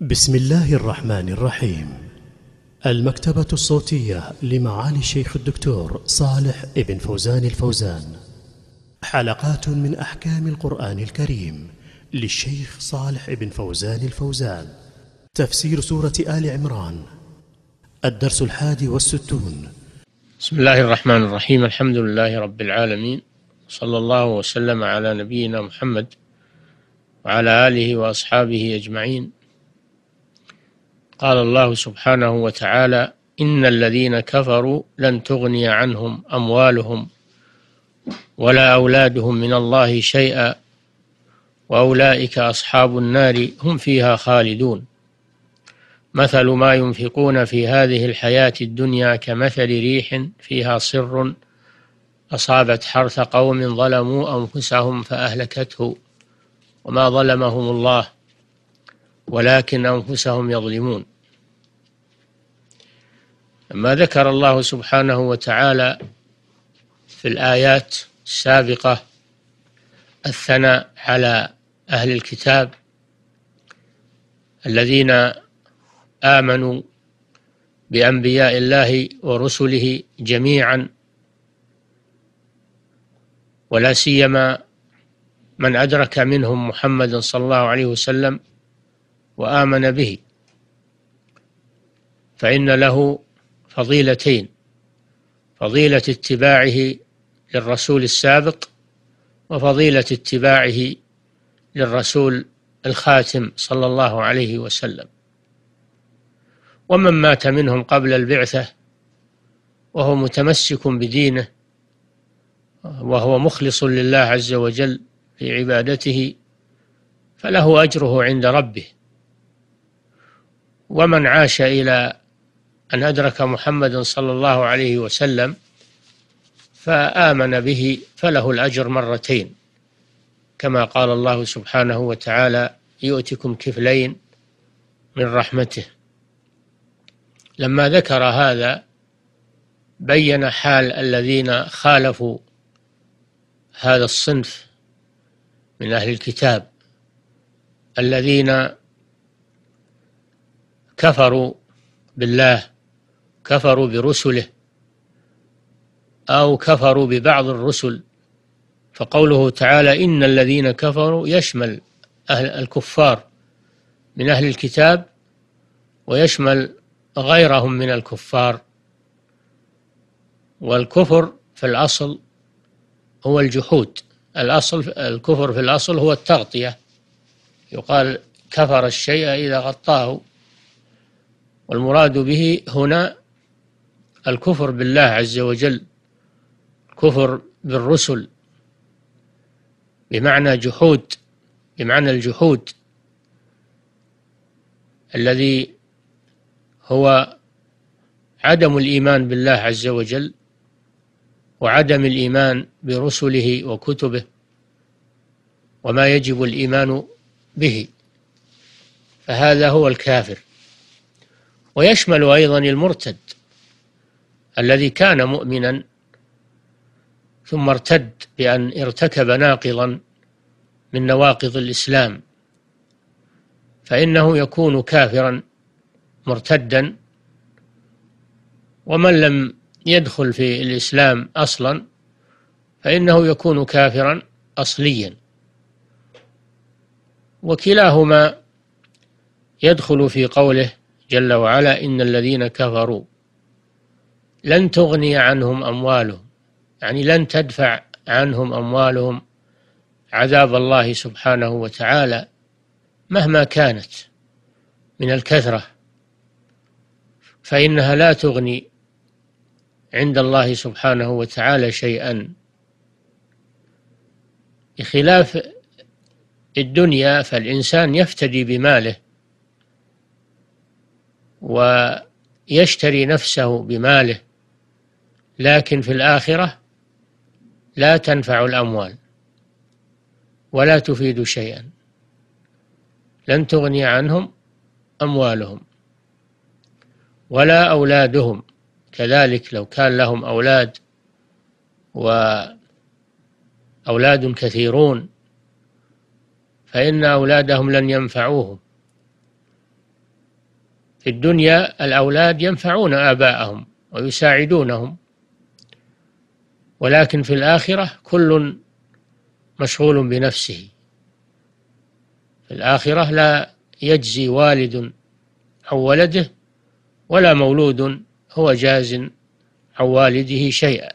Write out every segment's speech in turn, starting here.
بسم الله الرحمن الرحيم. المكتبة الصوتية لمعالي الشيخ الدكتور صالح ابن فوزان الفوزان. حلقات من أحكام القرآن الكريم للشيخ صالح ابن فوزان الفوزان. تفسير سورة آل عمران. الدرس الحادي والستون. بسم الله الرحمن الرحيم. الحمد لله رب العالمين. صلى الله وسلم على نبينا محمد وعلى آله وأصحابه أجمعين. قال الله سبحانه وتعالى إن الذين كفروا لن تغني عنهم أموالهم ولا أولادهم من الله شيئا وأولئك أصحاب النار هم فيها خالدون. مثل ما ينفقون في هذه الحياة الدنيا كمثل ريح فيها صر أصابت حرث قوم ظلموا أنفسهم فأهلكته وما ظلمهم الله. ولكن أنفسهم يظلمون. لما ذكر الله سبحانه وتعالى في الآيات السابقة الثناء على أهل الكتاب الذين آمنوا بأنبياء الله ورسله جميعا ولا سيما من أدرك منهم محمد صلى الله عليه وسلم وآمن به. فإن له فضيلتين. فضيلة اتباعه للرسول السابق وفضيلة اتباعه للرسول الخاتم صلى الله عليه وسلم. ومن مات منهم قبل البعثة وهو متمسك بدينه وهو مخلص لله عز وجل في عبادته فله أجره عند ربه. ومن عاش إلى أن أدرك محمد صلى الله عليه وسلم فآمن به فله الأجر مرتين. كما قال الله سبحانه وتعالى يؤتكم كفلين من رحمته. لما ذكر هذا بين حال الذين خالفوا هذا الصنف من أهل الكتاب الذين كفروا بالله كفروا برسله أو كفروا ببعض الرسل. فقوله تعالى إن الذين كفروا يشمل أهل الكفار من أهل الكتاب ويشمل غيرهم من الكفار. والكفر في الأصل هو الجحود. الأصل الكفر في الأصل هو التغطية. يقال كفر الشيء إذا غطاه. والمراد به هنا الكفر بالله عز وجل كفر بالرسل بمعنى جحود بمعنى الجحود الذي هو عدم الإيمان بالله عز وجل وعدم الإيمان برسله وكتبه وما يجب الإيمان به فهذا هو الكافر. ويشمل أيضا المرتد الذي كان مؤمنا ثم ارتد بأن ارتكب ناقضا من نواقض الإسلام فإنه يكون كافرا مرتدا. ومن لم يدخل في الإسلام أصلا فإنه يكون كافرا أصليا. وكلاهما يدخل في قوله جل وعلا إن الذين كفروا لن تغني عنهم أموالهم يعني لن تدفع عنهم أموالهم عذاب الله سبحانه وتعالى مهما كانت من الكثرة فإنها لا تغني عند الله سبحانه وتعالى شيئا. بخلاف الدنيا فالإنسان يفتدي بماله ويشتري نفسه بماله لكن في الآخرة لا تنفع الأموال ولا تفيد شيئا. لن تغني عنهم أموالهم ولا أولادهم. كذلك لو كان لهم أولاد وأولاد كثيرون فإن أولادهم لن ينفعوهم. في الدنيا الأولاد ينفعون آباءهم ويساعدونهم ولكن في الآخرة كل مشغول بنفسه. في الآخرة لا يجزي والد عن ولده ولا مولود هو جاز عن والده شيئا.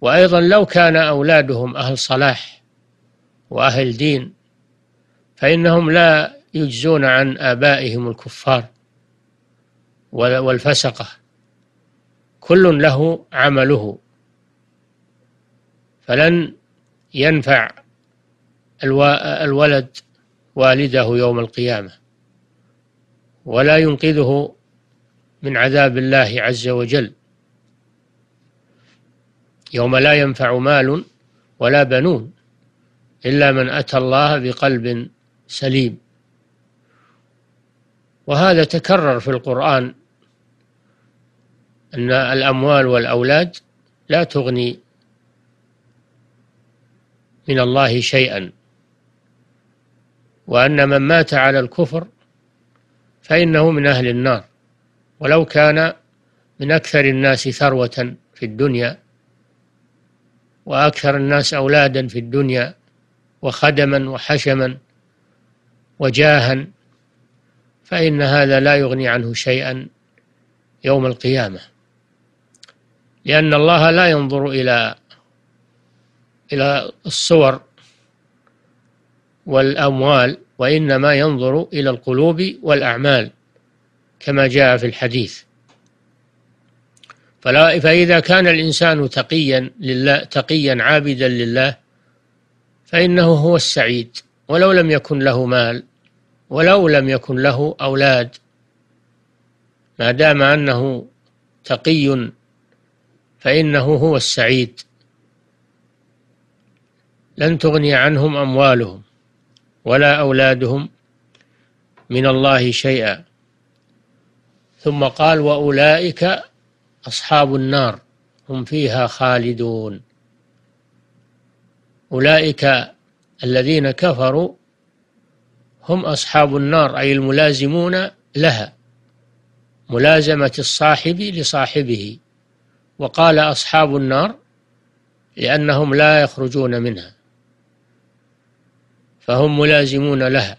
وأيضا لو كان أولادهم أهل صلاح وأهل دين فإنهم لا يجزون عن آبائهم الكفار والفسقة. كل له عمله. فلن ينفع الولد والده يوم القيامة. ولا ينقذه من عذاب الله عز وجل. يوم لا ينفع مال ولا بنون إلا من أتى الله بقلب سليم. وهذا تكرر في القرآن أن الأموال والأولاد لا تغني من الله شيئا. وأن من مات على الكفر فإنه من أهل النار. ولو كان من أكثر الناس ثروة في الدنيا وأكثر الناس أولادا في الدنيا وخدما وحشما وجاها فإن هذا لا يغني عنه شيئا يوم القيامة. لأن الله لا ينظر إلى إلى الصور والأموال وإنما ينظر إلى القلوب والأعمال كما جاء في الحديث. فلا فإذا كان الإنسان تقيا لله تقيا عابدا لله فإنه هو السعيد ولو لم يكن له مال ولو لم يكن له أولاد ما دام أنه تقي فإنه هو السعيد. لن تغني عنهم أموالهم ولا أولادهم من الله شيئا. ثم قال وأولئك أصحاب النار هم فيها خالدون. أولئك الذين كفروا هم أصحاب النار أي الملازمون لها ملازمة الصاحب لصاحبه. وقال أصحاب النار لأنهم لا يخرجون منها فهم ملازمون لها.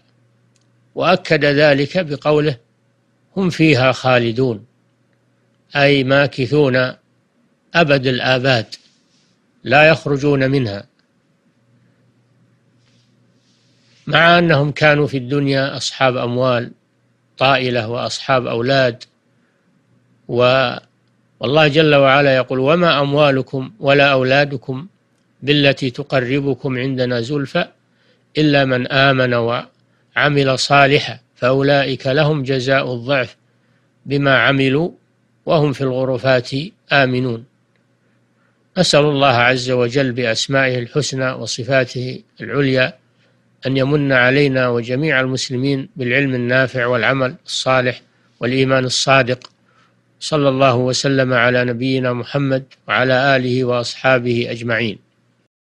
وأكد ذلك بقوله هم فيها خالدون أي ماكثون أبد الآباد لا يخرجون منها. مع أنهم كانوا في الدنيا أصحاب أموال طائلة وأصحاب أولاد. و والله جل وعلا يقول وما أموالكم ولا أولادكم بالتي تقربكم عندنا زلفى إلا من آمن وعمل صالحا فأولئك لهم جزاء الضعف بما عملوا وهم في الغرفات آمنون. نسأل الله عز وجل بأسمائه الحسنى وصفاته العليا أن يمن علينا وجميع المسلمين بالعلم النافع والعمل الصالح والإيمان الصادق. صلى الله وسلم على نبينا محمد وعلى آله وأصحابه أجمعين.